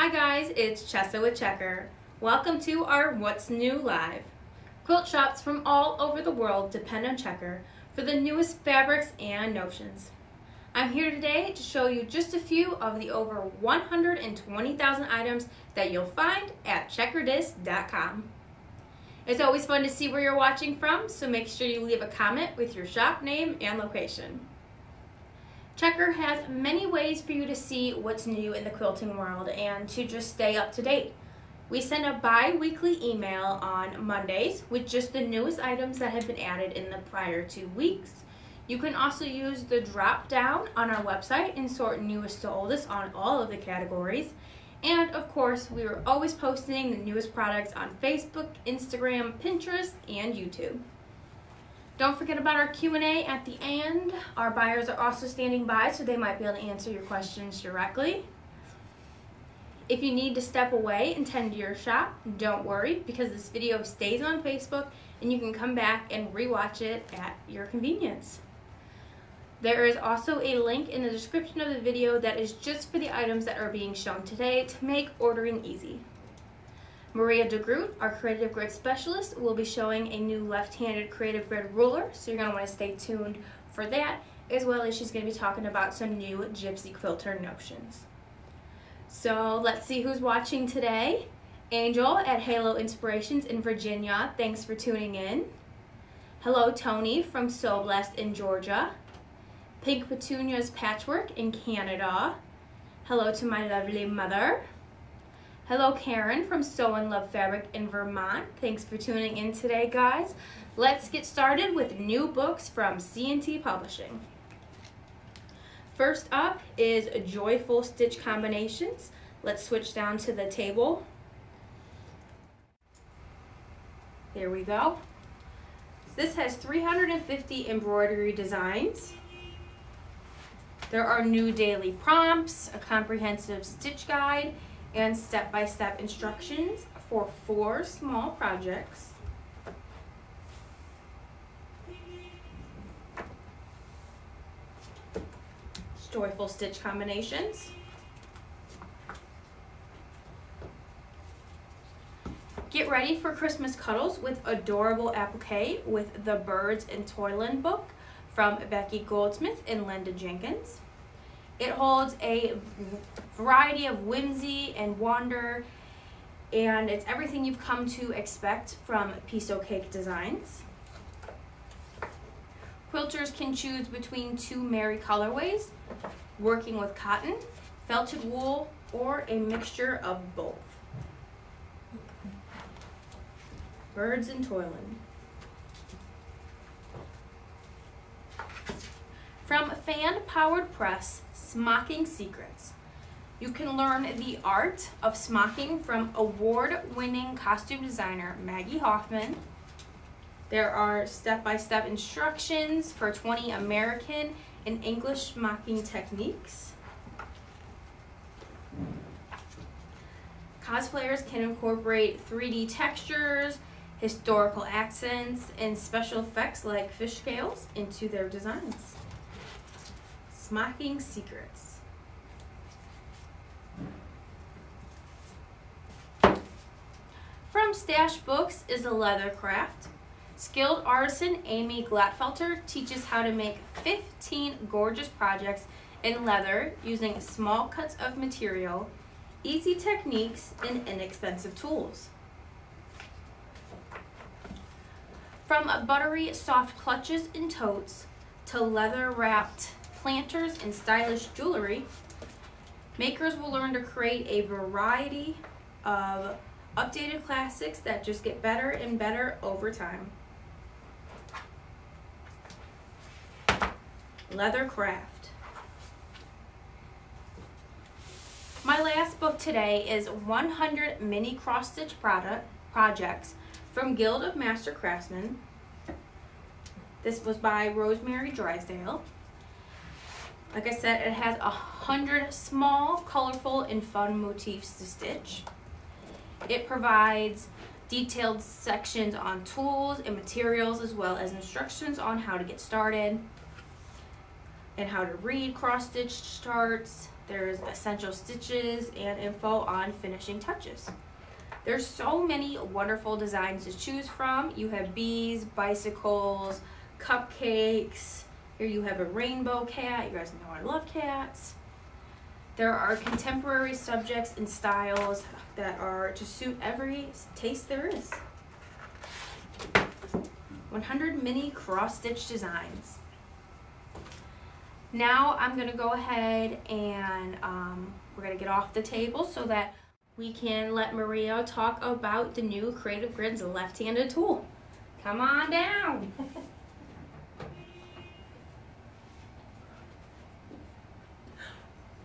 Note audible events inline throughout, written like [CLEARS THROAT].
Hi guys, it's Chessa with Checker. Welcome to our What's New Live. Quilt shops from all over the world depend on Checker for the newest fabrics and notions. I'm here today to show you just a few of the over 120,000 items that you'll find at checkerdist.com. It's always fun to see where you're watching from, so make sure you leave a comment with your shop name and location. Checker has many ways for you to see what's new in the quilting world and to just stay up to date. We send a bi-weekly email on Mondays with just the newest items that have been added in the prior two weeks. You can also use the drop down on our website and sort newest to oldest on all of the categories. And of course, we are always posting the newest products on Facebook, Instagram, Pinterest, and YouTube. Don't forget about our Q&A at the end. Our buyers are also standing by so they might be able to answer your questions directly. If you need to step away and tend to your shop, don't worry because this video stays on Facebook and you can come back and rewatch it at your convenience. There is also a link in the description of the video that is just for the items that are being shown today to make ordering easy. Maria DeGroot, our creative grid specialist, will be showing a new left-handed creative grid ruler, so you're going to want to stay tuned for that, as well as she's going to be talking about some new gypsy quilter notions. So let's see who's watching today. Angel at Halo Inspirations in Virginia, thanks for tuning in. Hello Tony from So Blessed in Georgia. Pink Petunia's Patchwork in Canada. Hello to my lovely mother. Hello Karen from Sew and Love Fabric in Vermont. Thanks for tuning in today, guys. Let's get started with new books from C&T Publishing. First up is Joyful Stitch Combinations. Let's switch down to the table. There we go. This has 350 embroidery designs. There are new daily prompts, a comprehensive stitch guide, and step-by-step -step instructions for four small projects. Joyful stitch combinations. Get ready for Christmas cuddles with adorable applique with the Birds and Toyland book from Becky Goldsmith and Linda Jenkins. It holds a variety of whimsy and wonder, and it's everything you've come to expect from Piece O Cake Designs. Quilters can choose between two merry colorways, working with cotton, felted wool, or a mixture of both. Birds and Toyland. From Fan Powered Press, Smocking Secrets. You can learn the art of smocking from award-winning costume designer Maggie Hoffman. There are step-by-step -step instructions for 20 American and English smocking techniques. Cosplayers can incorporate 3D textures, historical accents, and special effects like fish scales into their designs. Smocking Secrets. From Stash Books is a leather craft. Skilled artisan Amy Glatfelter teaches how to make 15 gorgeous projects in leather using small cuts of material, easy techniques, and inexpensive tools. From buttery soft clutches and totes to leather wrapped planters, and stylish jewelry, makers will learn to create a variety of updated classics that just get better and better over time. Leather Craft. My last book today is 100 Mini Cross Stitch product Projects from Guild of Master Craftsmen. This was by Rosemary Drysdale. Like I said, it has a hundred small, colorful, and fun motifs to stitch. It provides detailed sections on tools and materials as well as instructions on how to get started and how to read cross-stitch charts. There's essential stitches and info on finishing touches. There's so many wonderful designs to choose from. You have bees, bicycles, cupcakes. Here you have a rainbow cat. You guys know I love cats. There are contemporary subjects and styles that are to suit every taste there is. 100 mini cross-stitch designs. Now I'm gonna go ahead and um, we're gonna get off the table so that we can let Maria talk about the new Creative Grids left-handed tool. Come on down. [LAUGHS]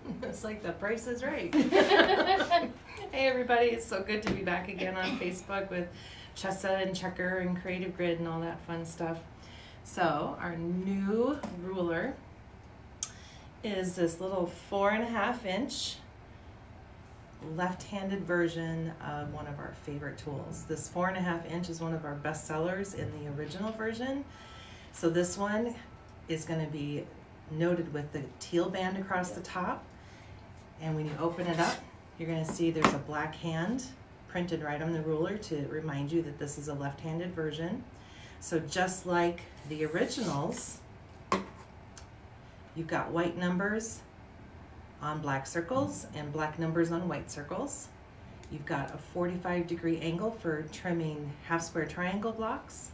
[LAUGHS] It's like the price is right. [LAUGHS] hey everybody, it's so good to be back again on Facebook with Chessa and Checker and Creative Grid and all that fun stuff. So our new ruler is this little four and a half inch left-handed version of one of our favorite tools. This four and a half inch is one of our best sellers in the original version. So this one is going to be noted with the teal band across the top. And when you open it up, you're going to see there's a black hand printed right on the ruler to remind you that this is a left-handed version. So just like the originals, you've got white numbers on black circles and black numbers on white circles. You've got a 45 degree angle for trimming half square triangle blocks.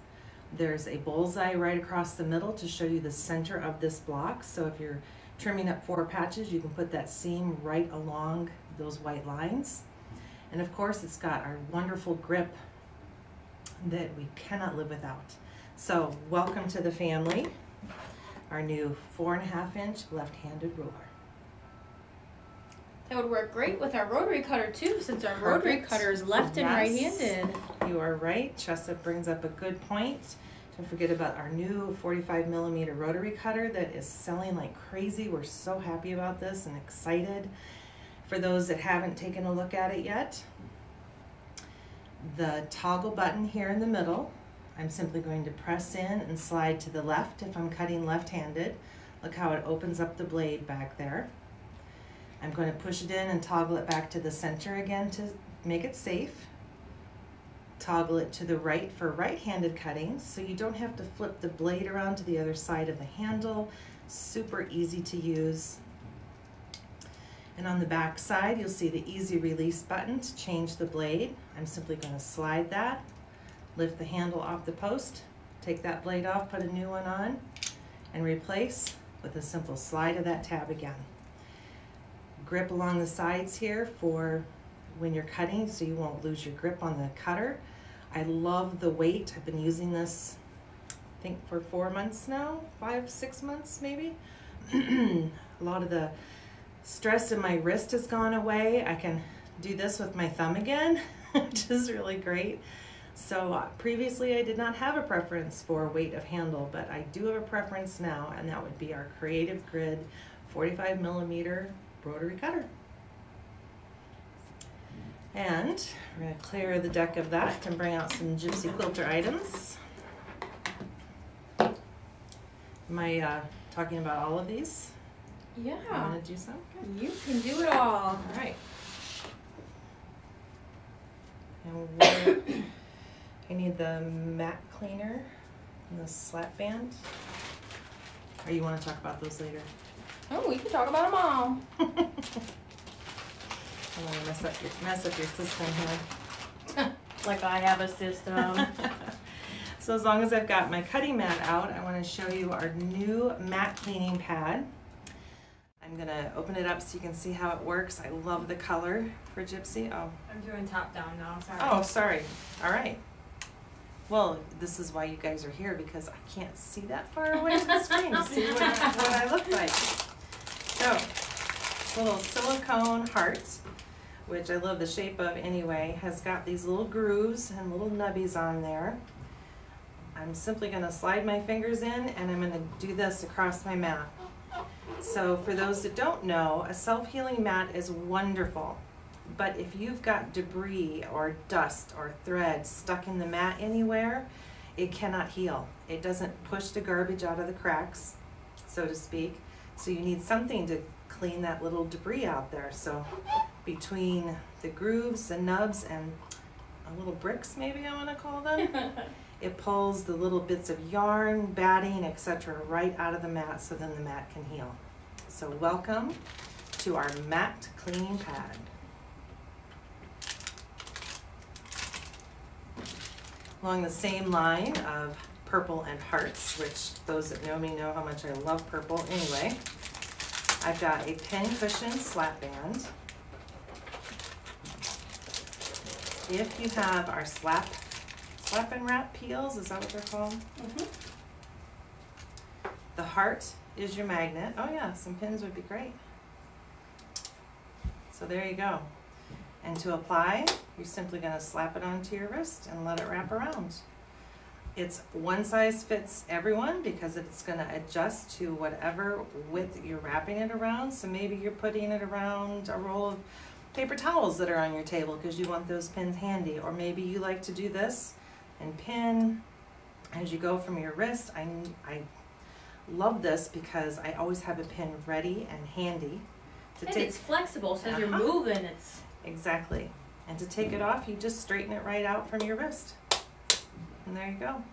There's a bullseye right across the middle to show you the center of this block. So if you're trimming up four patches, you can put that seam right along those white lines. And of course, it's got our wonderful grip that we cannot live without. So welcome to the family, our new four and a half inch left-handed ruler. That would work great with our rotary cutter too, since our rotary Perfect. cutter is left and right-handed. You are right. Chessa brings up a good point. Don't forget about our new 45 millimeter rotary cutter that is selling like crazy. We're so happy about this and excited. For those that haven't taken a look at it yet, the toggle button here in the middle, I'm simply going to press in and slide to the left if I'm cutting left-handed. Look how it opens up the blade back there. I'm going to push it in and toggle it back to the center again to make it safe. Toggle it to the right for right-handed cutting so you don't have to flip the blade around to the other side of the handle. Super easy to use. And on the back side, you'll see the easy release button to change the blade. I'm simply going to slide that, lift the handle off the post, take that blade off, put a new one on, and replace with a simple slide of that tab again grip along the sides here for when you're cutting so you won't lose your grip on the cutter. I love the weight. I've been using this I think for four months now, five, six months maybe. [CLEARS THROAT] a lot of the stress in my wrist has gone away. I can do this with my thumb again, [LAUGHS] which is really great. So uh, previously I did not have a preference for weight of handle, but I do have a preference now, and that would be our Creative Grid 45 millimeter rotary cutter. And we're going to clear the deck of that and bring out some Gypsy Quilter items. Am I uh, talking about all of these? Yeah, I'm going to do some? you can do it all. All right. And [COUGHS] I need the mat cleaner and the slap band. Or you want to talk about those later? Oh, we can talk about them all. [LAUGHS] I don't want to mess up your, mess up your system here. Like I have a system. [LAUGHS] So as long as I've got my cutting mat out, I want to show you our new mat cleaning pad. I'm gonna open it up so you can see how it works. I love the color for Gypsy. Oh, I'm doing top down now, sorry. oh, sorry. All right. Well, this is why you guys are here because I can't see that far away from the screen to [LAUGHS] see what, I- what I look like. So, little silicone hearts, which I love the shape of anyway, has got these little grooves and little nubbies on there. I'm simply gonna slide my fingers in and I'm gonna do this across my mat. So for those that don't know, a self-healing mat is wonderful. But if you've got debris or dust or thread stuck in the mat anywhere, it cannot heal. It doesn't push the garbage out of the cracks, so to speak. So you need something to clean that little debris out there. So between the grooves, the nubs, and a little bricks, maybe I want to call them, [LAUGHS] it pulls the little bits of yarn, batting, etc. right out of the mat so then the mat can heal. So welcome to our mat cleaning pad. Along the same line of purple and hearts, which those that know me know how much I love purple anyway. I've got a pin cushion slap band. If you have our slap, slap and wrap peels, is that what they're called? Mhm. The heart is your magnet. Oh yeah, some pins would be great. So there you go. And to apply, you're simply gonna slap it onto your wrist and let it wrap around. It's one size fits everyone because it's gonna adjust to whatever width you're wrapping it around. So maybe you're putting it around a roll of paper towels that are on your table because you want those pins handy. Or maybe you like to do this and pin as you go from your wrist. I, I love this because I always have a pin ready and handy to And take. it's flexible, so as you're Uh-huh. moving, it's Exactly. And to take it off, you just straighten it right out from your wrist. And there you go.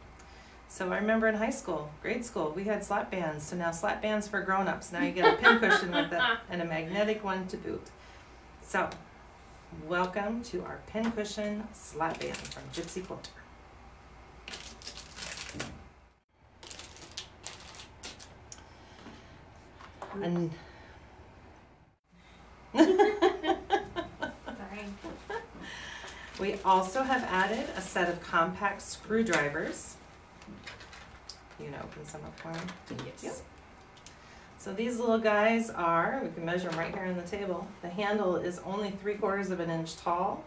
So I remember in high school, grade school, we had slap bands. So now slap bands for grown-ups. Now you get a pin cushion with it and a magnetic one to boot. So welcome to our pin cushion slap band from Gypsy Quilter. And. [LAUGHS] We also have added a set of compact screwdrivers. You can open some up for me. Yep. So these little guys are, we can measure them right here on the table. The handle is only three quarters of an inch tall.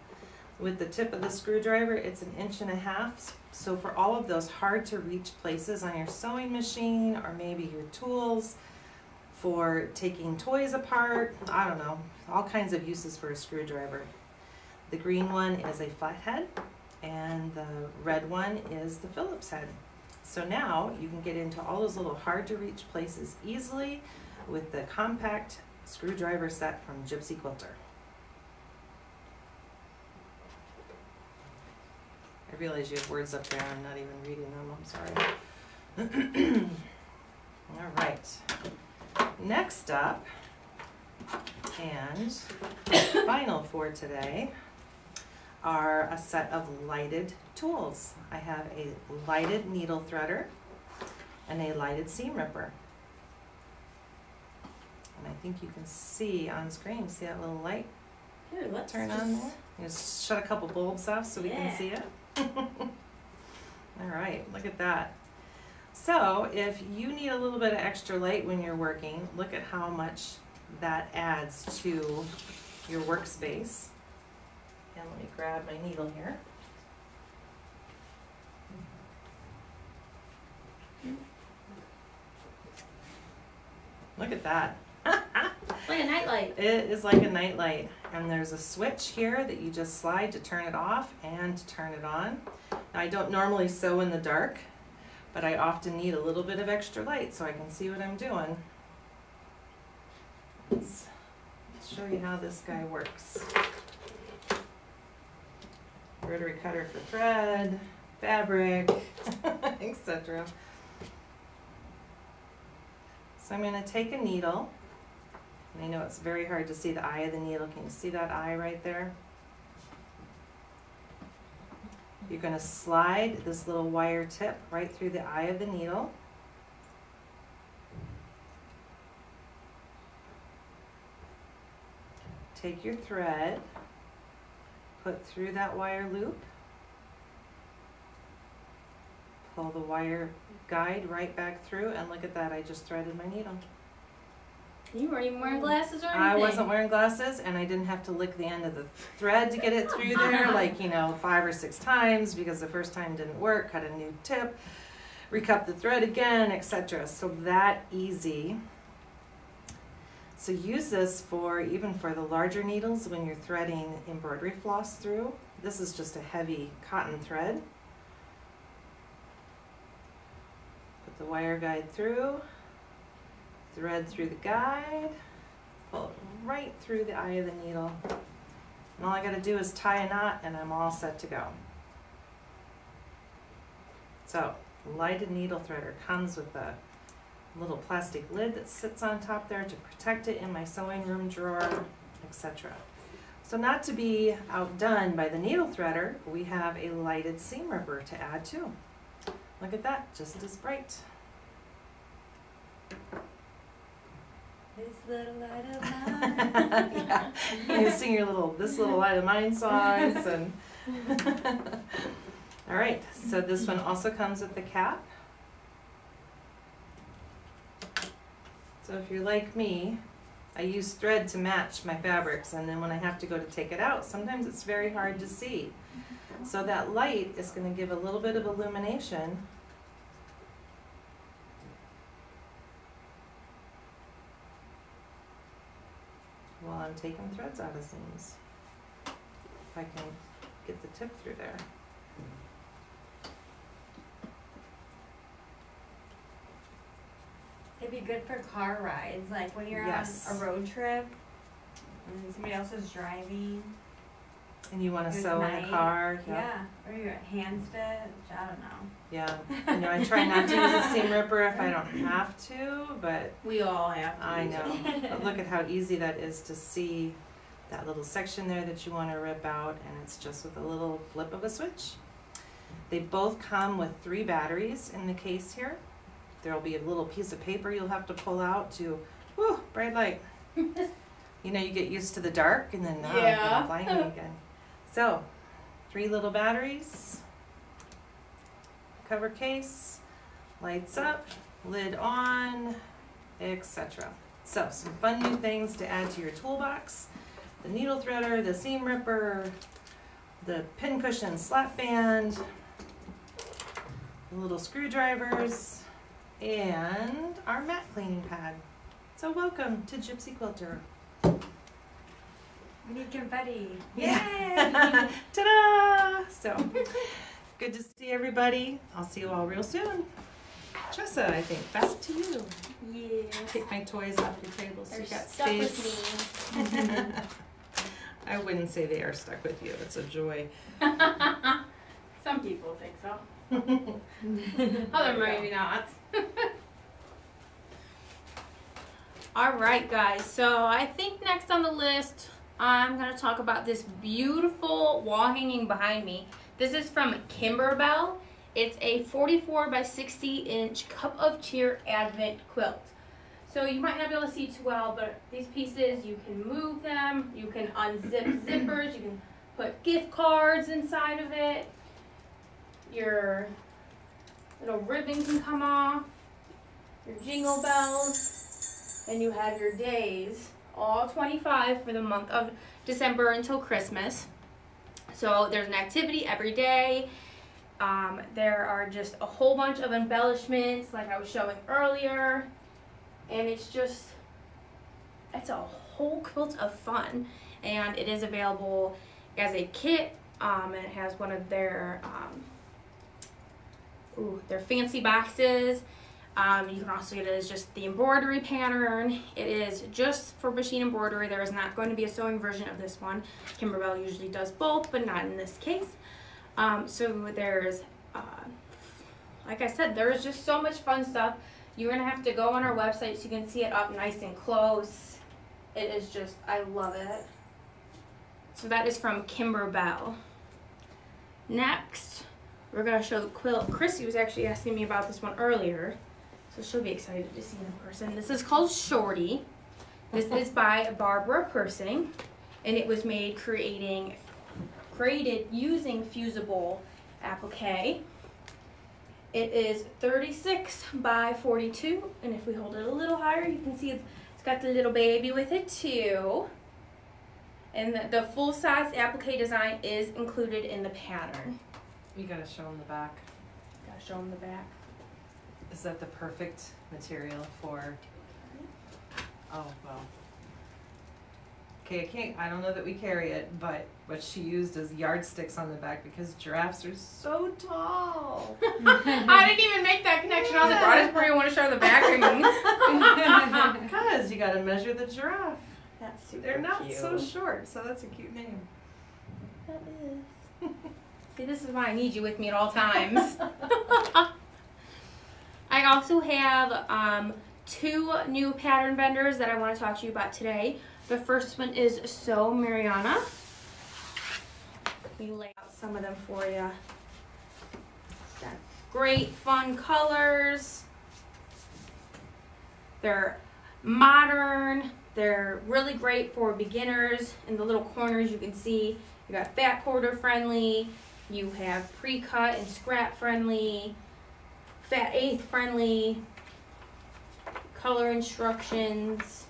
With the tip of the screwdriver, it's an inch and a half. So for all of those hard to reach places on your sewing machine or maybe your tools, for taking toys apart, I don't know, all kinds of uses for a screwdriver. The green one is a flathead and the red one is the Phillips head. So now you can get into all those little hard to reach places easily with the compact screwdriver set from Gypsy Quilter. I realize you have words up there, I'm not even reading them, I'm sorry. [CLEARS THROAT] All right. Next up, and [COUGHS] final for today, are a set of lighted tools. I have a lighted needle threader and a lighted seam ripper. And I think you can see on screen, see that little light Here, let's turn just, on there? You Just shut a couple bulbs off so we can see it. [LAUGHS] All right, look at that. So if you need a little bit of extra light when you're working, look at how much that adds to your workspace. And let me grab my needle here. Look at that. [LAUGHS] Like a nightlight. It is like a nightlight, and there's a switch here that you just slide to turn it off and to turn it on. Now, I don't normally sew in the dark, but I often need a little bit of extra light so I can see what I'm doing. Let's let's show you how this guy works. Rotary cutter for thread, fabric, [LAUGHS] etc. So I'm going to take a needle. And I know it's very hard to see the eye of the needle. Can you see that eye right there? You're going to slide this little wire tip right through the eye of the needle. Take your thread, put through that wire loop, pull the wire guide right back through, and look at that, I just threaded my needle. You weren't even wearing mm. glasses or anything. I wasn't wearing glasses and I didn't have to lick the end of the thread to get it through there [LAUGHS] like, you know, five or six times because the first time didn't work, cut a new tip, recut the thread again, etc. So that easy. So use this for even for the larger needles when you're threading embroidery floss through. This is just a heavy cotton thread. Put the wire guide through, thread through the guide, pull it right through the eye of the needle. And all I gotta do is tie a knot and I'm all set to go. So, lighted needle threader comes with a little plastic lid that sits on top there to protect it in my sewing room drawer, etc. So not to be outdone by the needle threader, we have a lighted seam ripper to add too. Look at that, just as bright. This little light of [LAUGHS] mine. yeah. You sing your little this little light of mine songs and [LAUGHS] [LAUGHS] all right so this one also comes with the cap so if you're like me I use thread to match my fabrics and then when I have to go to take it out sometimes it's very hard to see so that light is going to give a little bit of illumination while I'm taking threads out of seams. If I can get the tip through there. It'd be good for car rides, like when you're Yes. on a road trip and somebody else is driving. And you want to Good sew in night. a car. Yeah. Or your hand stitch. I don't know. Yeah. You know, I [LAUGHS] try not to use a seam ripper if I don't [LAUGHS] have to, but We all have to. I use know. it. But look at how easy that is to see that little section there that you want to rip out, and it's just with a little flip of a switch. They both come with three batteries in the case here. There will be a little piece of paper you'll have to pull out to, whew, bright light. [LAUGHS] you know, you get used to the dark, and then now Yeah. it's blinding again. So, three little batteries, cover case, lights up, lid on, etc. So, some fun new things to add to your toolbox. The needle threader, the seam ripper, the pin cushion slap band, the little screwdrivers, and our mat cleaning pad. So welcome to Gypsy Quilter. We need confetti. Yeah. [LAUGHS] Ta-da! So, good to see everybody. I'll see you all real soon. Chessa, I think, back to you. Yeah. Take my toys off your table so They're you got stuck space. with me. [LAUGHS] I wouldn't say they are stuck with you. It's a joy. [LAUGHS] Some people think so. [LAUGHS] Other maybe not. [LAUGHS] All right, guys. So I think next on the list, I'm gonna talk about this beautiful wall hanging behind me. This is from Kimberbell. It's a 44 by 60 inch cup of cheer advent quilt. So you might not be able to see too well, but these pieces, you can move them, you can unzip [COUGHS] zippers, you can put gift cards inside of it. Your little ribbon can come off, your jingle bells, and you have your days, all 25 for the month of December until Christmas. So there's an activity every day. Um, there are just a whole bunch of embellishments, like I was showing earlier, and it's just it's a whole quilt of fun, and it is available as a kit. Um, and it has one of their um, ooh, their fancy boxes. Um, you can also get it as just the embroidery pattern. It is just for machine embroidery. There is not going to be a sewing version of this one. Kimberbell usually does both, but not in this case. Um, so there's, uh, like I said, there is just so much fun stuff. You're gonna have to go on our website so you can see it up nice and close. It is just, I love it. So that is from Kimberbell. Next, we're gonna show the quilt. Chrissy was actually asking me about this one earlier, so she'll be excited to see it in person. This is called Shorty. This is [LAUGHS] by Barbara Persing, and it was made creating, created using fusible applique. It is 36 by 42, and if we hold it a little higher, you can see it's got the little baby with it too. And the, the full size applique design is included in the pattern. You gotta show them the back. Gotta show them the back. Is that the perfect material for? Oh well. Okay, I can't. I don't know that we carry it, but what she used is yardsticks on the back because giraffes are so tall. [LAUGHS] I didn't even make that connection. I was like, why does Maria want to show the back? [LAUGHS] [LAUGHS] Because you gotta measure the giraffe. That's super They're not cute. so short, so that's a cute name. That is. See, this is why I need you with me at all times. [LAUGHS] I also have um, two new pattern vendors that I want to talk to you about today. The first one is So Mariana. Let me lay out some of them for you. Great fun colors. They're modern. They're really great for beginners. In the little corners, you can see you got fat quarter friendly. You have pre-cut and scrap friendly, fat eighth friendly, color instructions.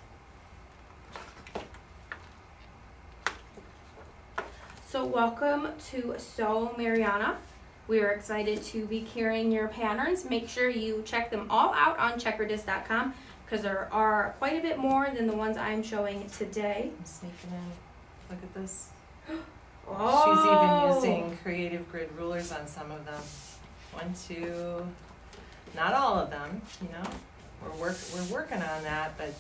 So welcome to So Mariana. We are excited to be carrying your patterns. Make sure you check them all out on checkerdist.com because there are quite a bit more than the ones I'm showing today. I'm sneaking in. Look at this. [GASPS] Oh. She's even oh. using creative grid rulers on some of them. One, two, not all of them, you know. We're work we're working on that, but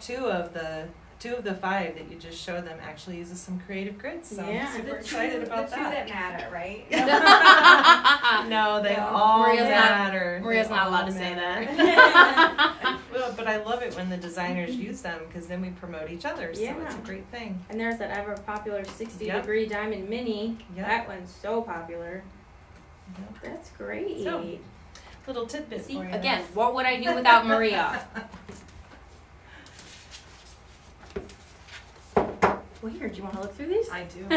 two of the two of the five that you just showed them actually uses some creative grids. So Yeah. I'm super excited two, about the two that. that matter, right? [LAUGHS] no, [LAUGHS] they No, all Maria's not- matter. Maria's They not all allowed to say that. [LAUGHS] well, but I love it when the designers use them because then we promote each other. So it's a great thing. And there's that ever popular 60 Yep. degree diamond mini. Yep. That one's so popular. Yep. That's great. So, Little tidbit See, for you. again, what would I do without Maria? Weird. Do you want to look through these? I do. [LAUGHS]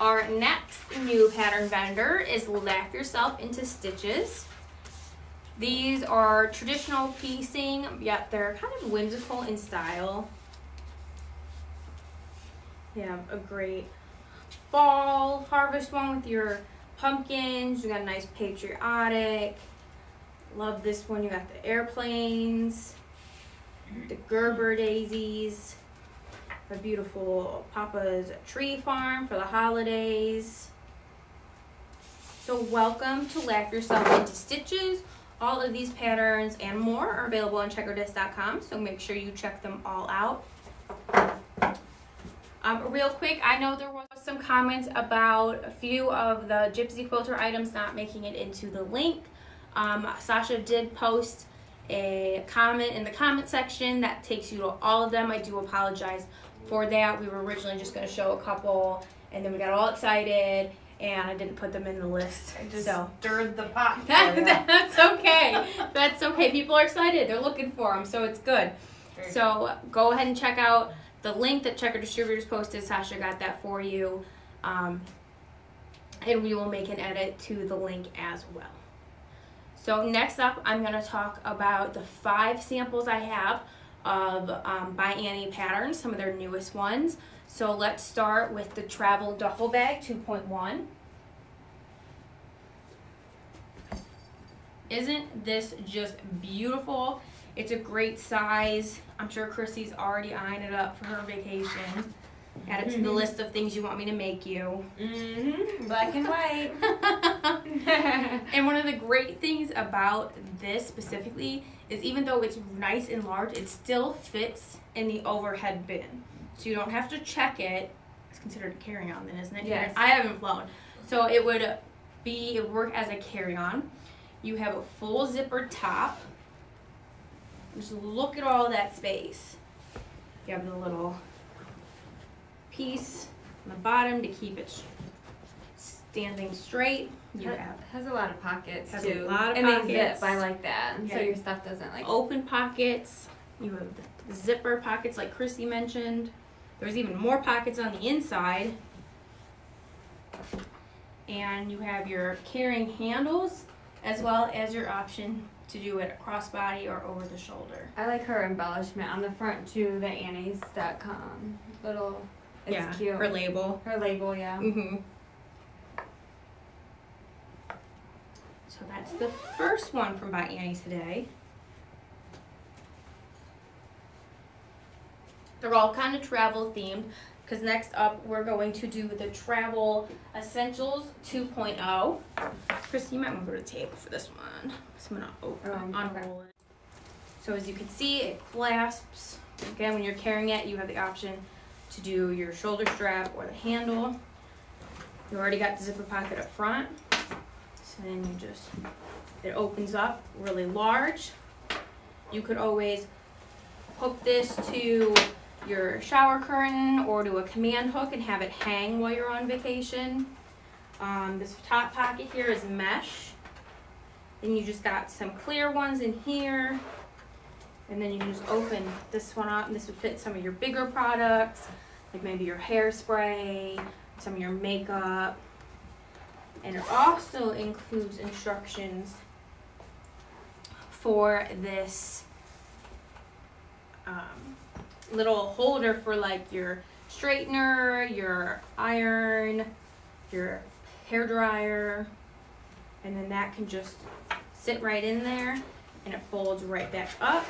Our next new pattern vendor is Laugh Yourself into Stitches. These are traditional piecing, yet they're kind of whimsical in style. They have a great fall harvest one with your pumpkins. You got a nice patriotic. Love this one. You got the airplanes, the Gerber daisies a beautiful Papa's tree farm for the holidays. So welcome to Laugh Yourself into Stitches. All of these patterns and more are available on checkerdist.com, so make sure you check them all out. Um, real quick, I know there was some comments about a few of the Gypsy Quilter items not making it into the link. Um, Sasha did post a comment in the comment section that takes you to all of them. I do apologize for that. We were originally just going to show a couple, and then we got all excited, and I didn't put them in the list. I just so stirred the pot. that, [LAUGHS] that's okay. That's okay. People are excited. They're looking for them, so it's good. So go ahead and check out the link that Checker Distributors posted. Sasha got that for you. Um, and we will make an edit to the link as well. So next up, I'm going to talk about the five samples I have of um, by Annie patterns, some of their newest ones. So let's start with the Travel Duffel Bag 2.1. Isn't this just beautiful? It's a great size. I'm sure Chrissy's already eyeing it up for her vacation. Add it to the list of things you want me to make you. Mm-hmm. Black and white. [LAUGHS] [LAUGHS] and one of the great things about this specifically is even though it's nice and large, it still fits in the overhead bin. So you don't have to check it. It's considered a carry-on then, isn't it? Yes. I haven't flown. So it would be it would work as a carry-on. You have a full zipper top. Just look at all that space. You have the little piece on the bottom to keep it standing straight. You have has a lot of pockets Has a too. lot of and they pockets. zip. I like that. So your stuff doesn't like. open pockets. You have the zipper pockets, like Chrissy mentioned. There's even more pockets on the inside. And you have your carrying handles, as well as your option to do it crossbody or over the shoulder. I like her embellishment on the front too. The Annie's.com little. It's yeah, cute. Her label. Her label, yeah. Mm-hmm. So that's the first one from By Annie today. They're all kind of travel themed because next up we're going to do the Travel Essentials 2.0. Chris, you might want to go to the table for this one. So I'm going to open, Um, unroll it. So as you can see, it clasps Again, when you're carrying it, you have the option to do your shoulder strap or the handle. You already got the zipper pocket up front. So then you just, it opens up really large. You could always hook this to your shower curtain or to a command hook and have it hang while you're on vacation. Um, this top pocket here is mesh. Then you just got some clear ones in here. And then you can just open this one up and this would fit some of your bigger products, like maybe your hairspray, some of your makeup. And it also includes instructions for this um, little holder for like your straightener, your iron, your hair dryer, and then that can just sit right in there and it folds right back up.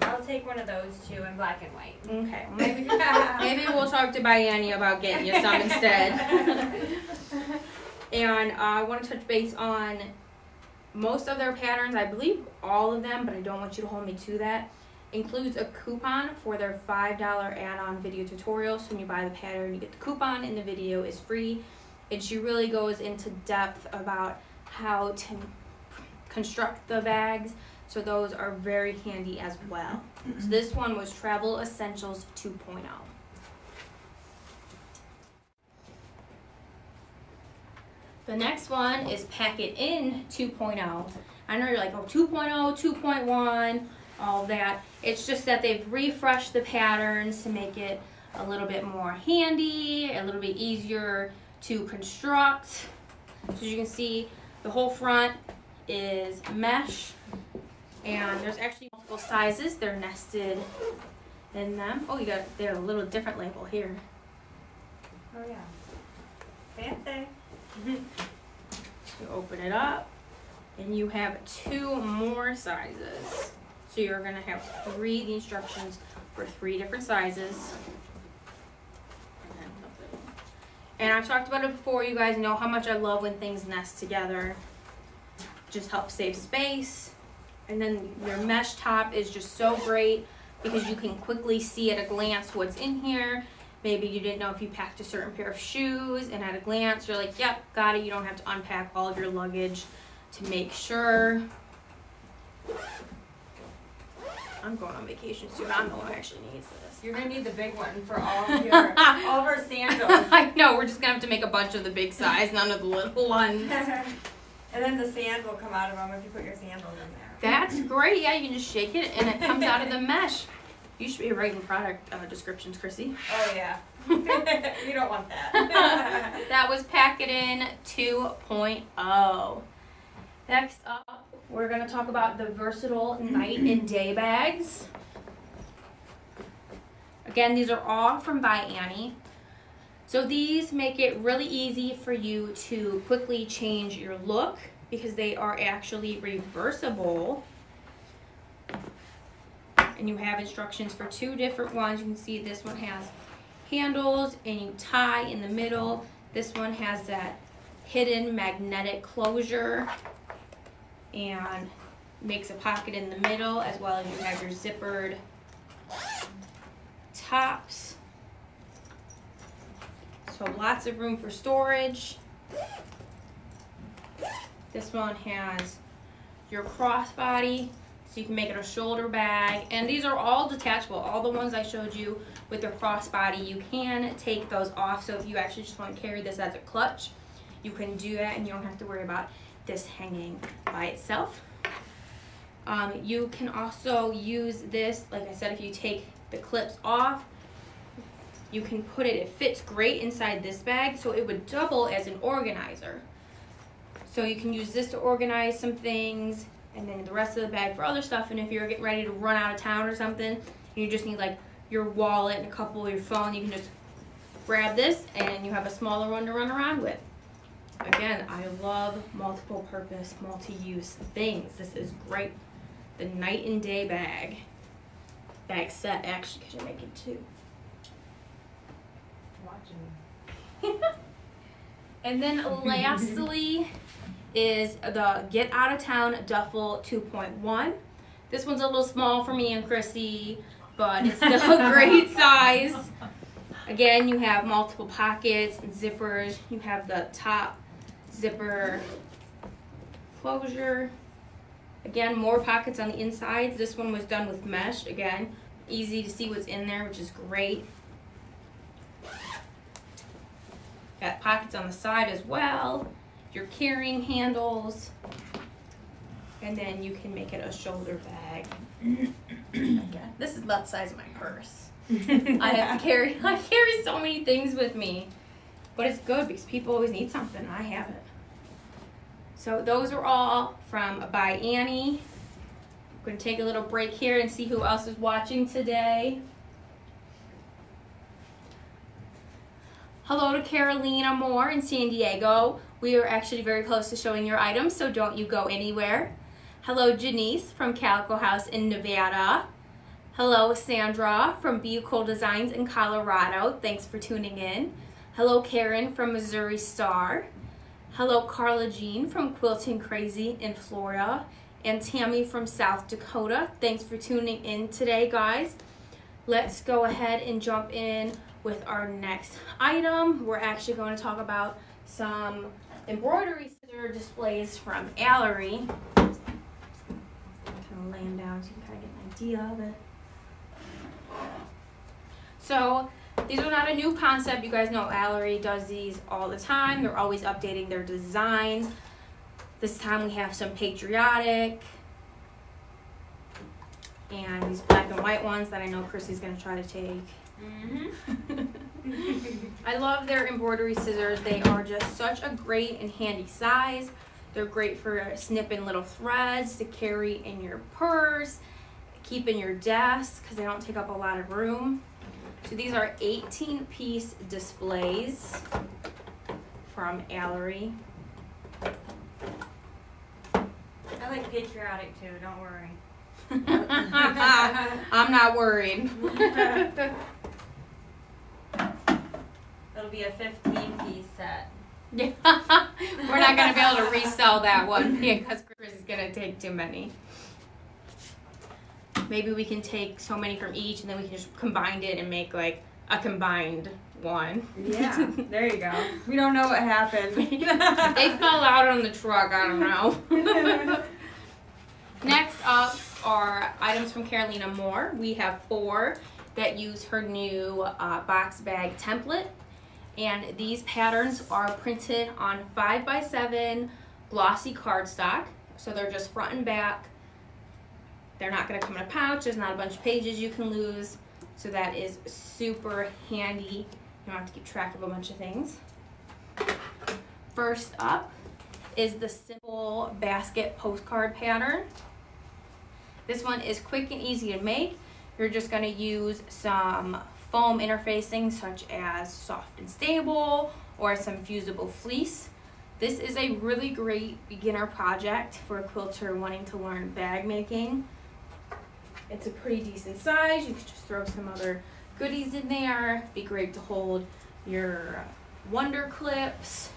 I'll take one of those two in black and white. Okay, maybe, [LAUGHS] maybe we'll talk to ByAnnie about getting you some instead. [LAUGHS] and uh, I want to touch base on most of their patterns. I believe all of them, but I don't want you to hold me to that. Includes a coupon for their $5 add-on video tutorial. So when you buy the pattern, you get the coupon and the video is free. And she really goes into depth about how to construct the bags. So those are very handy as well. So this one was Travel Essentials oh. 2.0. The next one is Pack It In 2.0. I know you're like, oh, 2.0, 2.1, all that. It's just that they've refreshed the patterns to make it a little bit more handy, a little bit easier to construct. So as you can see, the whole front is mesh and there's actually multiple sizes. They're nested in them. Oh, you got, they're a little different label here. Oh yeah. Fancy. [LAUGHS] You open it up and you have two more sizes. So you're gonna have three, the instructions for three different sizes. And I've talked about it before, you guys know how much I love when things nest together. Just helps save space. And then your mesh top is just so great because you can quickly see at a glance what's in here. Maybe you didn't know if you packed a certain pair of shoes and at a glance you're like, yep, got it. You don't have to unpack all of your luggage to make sure. I'm going on vacation soon. I'm the one who actually needs this. You're gonna need the big one for all of your [LAUGHS] all of our sandals. I know, we're just gonna have to make a bunch of the big size, none of the little ones. [LAUGHS] and then the sand will come out of them if you put your sandals in there. That's great. Yeah, you can just shake it and it comes out of the mesh. You should be writing product uh, descriptions, Chrissy. Oh yeah. [LAUGHS] [LAUGHS] you don't want that. [LAUGHS] that was In 2.0. Next up, we're going to talk about the versatile night and day bags. Again, these are all from ByAnnie. So these make it really easy for you to quickly change your look because they are actually reversible. And you have instructions for two different ones. You can see this one has handles and you tie in the middle. This one has that hidden magnetic closure and makes a pocket in the middle as well as you have your zippered tops. So lots of room for storage. This one has your crossbody, so you can make it a shoulder bag. And these are all detachable. All the ones I showed you with the crossbody, you can take those off. So if you actually just want to carry this as a clutch, you can do that and you don't have to worry about this hanging by itself. Um, you can also use this, like I said, if you take the clips off, you can put it, it fits great inside this bag, so it would double as an organizer. So you can use this to organize some things, and then the rest of the bag for other stuff. And if you're getting ready to run out of town or something, you just need like your wallet and a couple of your phone, you can just grab this and you have a smaller one to run around with. Again, I love multiple purpose, multi-use things. This is great. The night and day bag. Bag set, actually, because you're making two. Watching. [LAUGHS] [LAUGHS] and then [LAUGHS] lastly is the Get Out of Town Duffel 2.1. This one's a little small for me and Chrissy, but it's still a [LAUGHS] great size. Again, you have multiple pockets and zippers. You have the top zipper closure. Again, more pockets on the inside. This one was done with mesh. Again, easy to see what's in there, which is great. Got pockets on the side as well. Your carrying handles. And then you can make it a shoulder bag. Again, this is about the size of my purse. [LAUGHS] I have to carry [LAUGHS] I carry so many things with me. But it's good because people always need something. I have it. So those are all from ByAnnie. I'm going to take a little break here and see who else is watching today. Hello to Carolina Moore in San Diego. We are actually very close to showing your items, so don't you go anywhere. Hello, Janice from Calico House in Nevada. Hello, Sandra from Bucol Designs in Colorado. Thanks for tuning in. Hello, Karen from Missouri Star. Hello, Carla Jean from Quilting Crazy in Florida. And Tammy from South Dakota. Thanks for tuning in today, guys. Let's go ahead and jump in with our next item. We're actually going to talk about some embroidery scissor displays from Allary. Kind of laying down so you can kind of get an idea of it. So these are not a new concept. You guys know Allary does these all the time. They're always updating their designs. This time we have some patriotic and these black and white ones that I know Chrissy's gonna try to take. Mm-hmm. [LAUGHS] [LAUGHS] I love their embroidery scissors. They are just such a great and handy size. They're great for snipping little threads to carry in your purse, keep in your desk because they don't take up a lot of room. So these are 18 piece displays from Allary. I like patriotic too. Don't worry. [LAUGHS] [LAUGHS] I'm not worried. [LAUGHS] It'll be a 15 piece set. Yeah. [LAUGHS] We're not gonna be able to resell that [LAUGHS] one because Chris is gonna take too many. Maybe we can take so many from each and then we can just combine it and make like a combined one. Yeah, there you go. We don't know what happened. [LAUGHS] They fell out on the truck, I don't know. Next up are items from Carolina Moore. We have four that use her new uh, box bag template. And these patterns are printed on 5x7 glossy cardstock. So they're just front and back. They're not going to come in a pouch. There's not a bunch of pages you can lose. So that is super handy. You don't have to keep track of a bunch of things. First up is the simple basket postcard pattern. This one is quick and easy to make. You're just going to use some foam interfacing such as soft and stable or some fusible fleece. This is a really great beginner project for a quilter wanting to learn bag making. It's a pretty decent size. You could just throw some other goodies in there. It'd Be great to hold your uh, wonder clips,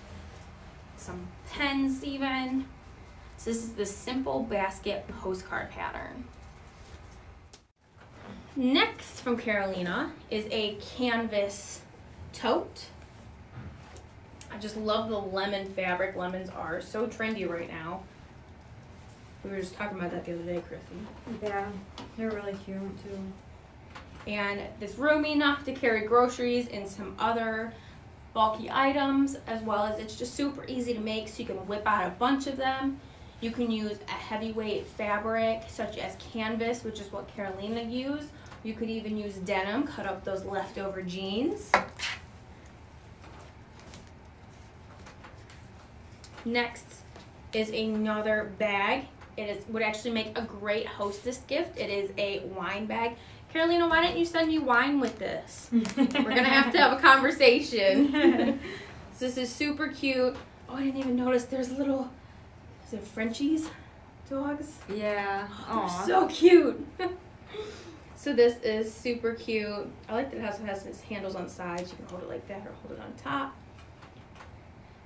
some pens even. So this is the simple basket postcard pattern. Next from Carolina is a canvas tote. I just love the lemon fabric. Lemons are so trendy right now. We were just talking about that the other day, Chrissy. yeah, they're really cute too. And it's roomy enough to carry groceries and some other bulky items, as well as it's just super easy to make so you can whip out a bunch of them. You can use a heavyweight fabric such as canvas, which is what Carolina used. You could even use denim, cut up those leftover jeans. Next is another bag. It is would actually make a great hostess gift. It is a wine bag. Carolina, why didn't you send me wine with this? We're gonna have to have a conversation. so [LAUGHS] [LAUGHS] this is super cute. Oh, I didn't even notice there's a little, is it Frenchies dogs? Yeah. Oh, [GASPS] they're so cute. [LAUGHS] so this is super cute. I like that it also has its handles on the sides. You can hold it like that or hold it on top.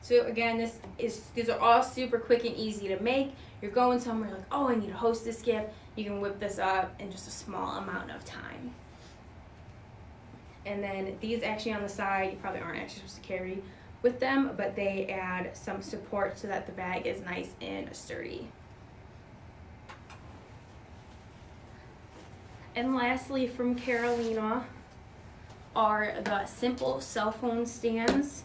So again, this is these are all super quick and easy to make. You're going somewhere like, oh, I need a hostess gift. You can whip this up in just a small amount of time. And then these actually on the side, you probably aren't actually supposed to carry with them, but they add some support so that the bag is nice and sturdy. And lastly, from Carolina are the simple cell phone stands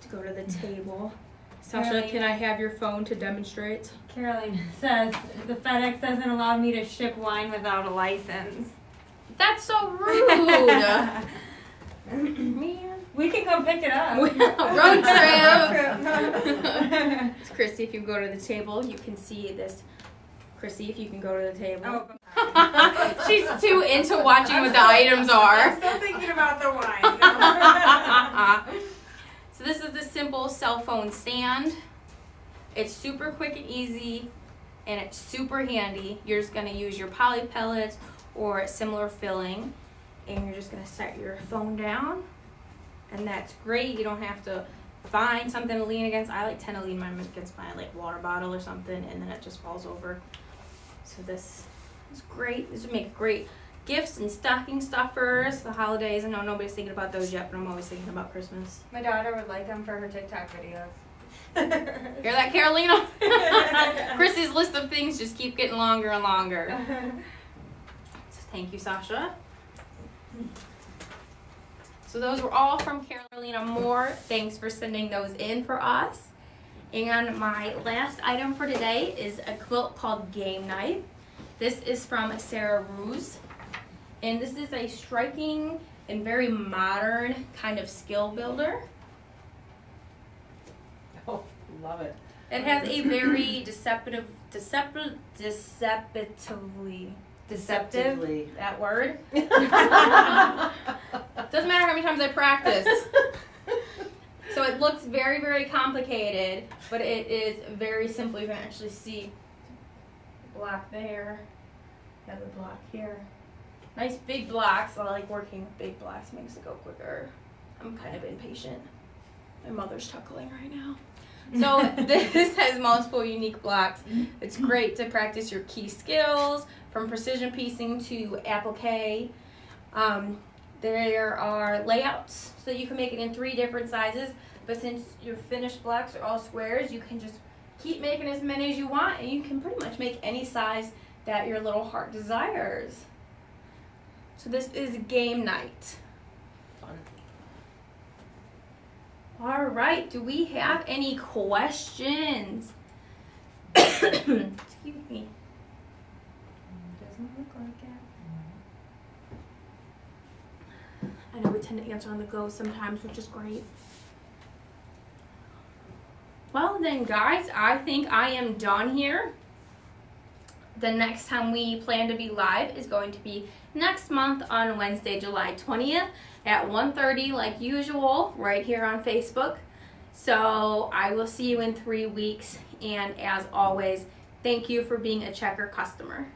to go to the table. Sasha, can I have your phone to demonstrate? Caroline [LAUGHS] says the FedEx doesn't allow me to ship wine without a license. That's so rude. [LAUGHS] [LAUGHS] Man. We can go pick it up. Road [LAUGHS] trip. It's Chrissy, if you go to the table, you can see this. Chrissy, if you can go to the table. Oh, [LAUGHS] She's too into watching what the items I'm are. still thinking about the wine. [LAUGHS] so this is the simple cell phone stand. It's super quick and easy, and it's super handy. You're just gonna use your poly pellets or a similar filling, and you're just gonna set your phone down, and that's great. You don't have to find something to lean against. I like tend to lean mine against my like water bottle or something, and then it just falls over. So this is great. This would make great gifts and stocking stuffers. The holidays. I know nobody's thinking about those yet, but I'm always thinking about Christmas. My daughter would like them for her TikTok videos. [LAUGHS] Hear that, Carolina? [LAUGHS] Chrissy's list of things just keep getting longer and longer. [LAUGHS] So thank you, Sasha. So those were all from Carolina Moore. Thanks for sending those in for us. And my last item for today is a quilt called Game Night. This is from Sarah Ruse. And this is a striking and very modern kind of skill builder. [LAUGHS] Oh, love it. It has a very deceptive, deceptive, deceptively, deceptive, Deceptively. that word. [LAUGHS] [LAUGHS] Doesn't matter how many times I practice. So it looks very, very complicated, but it is very simple. You can actually see the block there, the block here. Nice big blocks. I like working with big blocks, makes it go quicker. I'm kind of impatient. My mother's chuckling right now. So [LAUGHS] this has multiple unique blocks. It's mm-hmm. great to practice your key skills from precision piecing to applique. Um, there are layouts so you can make it in three different sizes. But since your finished blocks are all squares, you can just keep making as many as you want, and you can pretty much make any size that your little heart desires. So this is game night. Fun. All right, do we have any questions? [COUGHS] Excuse me. Doesn't look like it. I know we tend to answer on the go sometimes, which is great. Well, then, guys, I think I am done here. The next time we plan to be live is going to be next month on Wednesday, July 20th at 1.30 like usual right here on Facebook. So I will see you in three weeks. And as always, thank you for being a checker customer.